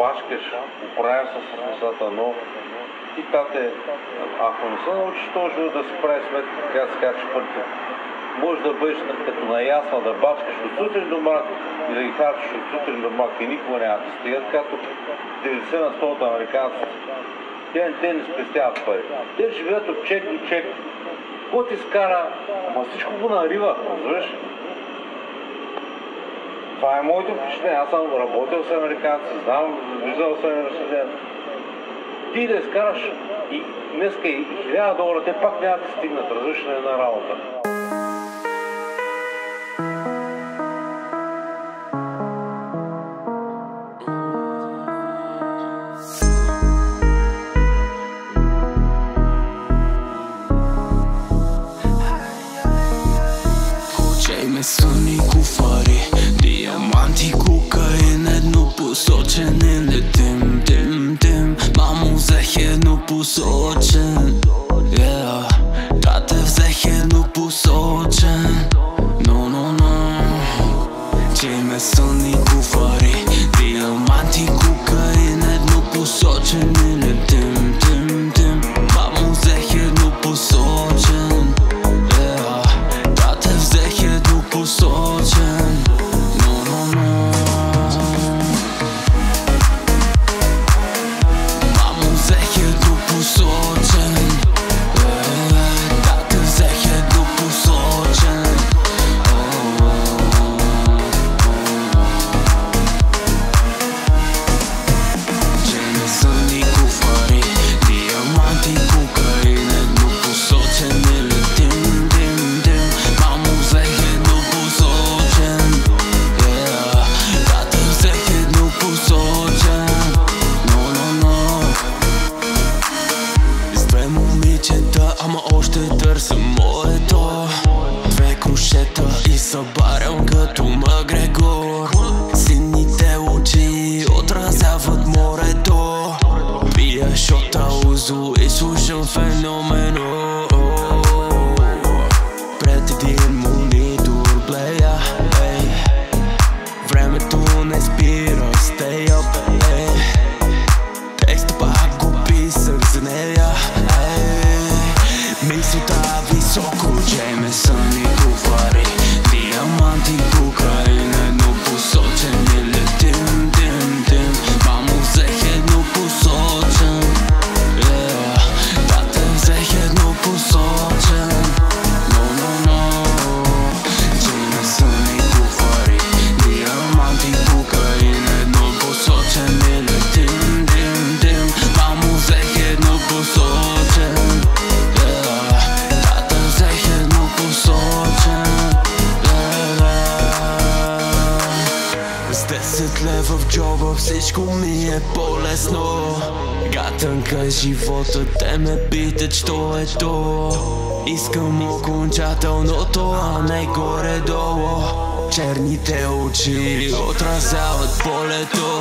бачкаш, оправя се с нещата, но ти тате, ако не се научиш точно да си прави сметка, да се каже, първите, може да бъдеш като наясна да бачкаш от сутрин до мрак и да ги харчиш от сутрин до мрак и никога няма да стигат, като 90 на 100 от американците. Те, те не спестяват пари. Те живеят от чек до чек. Какво ти скара? Ама всичко го нарива, разбираш? Това е моето впечатление. Аз съм работил с американци, знам, виждал съм университет. Ти да изкараш и днеска и хиляда долара, те пак няма да стигнат, разбираш на една работа. Чай еднопосочен yeah. Тате взех еднопосочен Но, но, но Чай ме съни куфари Диаманти, кокаин Еднопосочен и летим Дим, дим Мамо взех еднопосочен yeah. Тате взех еднопосочен ама още търся моето. Две кошета и събарям като Магрегор Сините очи отразяват морето. Пия шота узо и слушам феномено Puta visoko Gjeme sa një kufari Diamanti kukarinë Nuk pusoqen një letim 10 лева в джоба всичко ми е по-лесно. Гатънка живота, те ме питат, що е то. Искам окончателното, а не горе-долу. Черните очи отразяват полето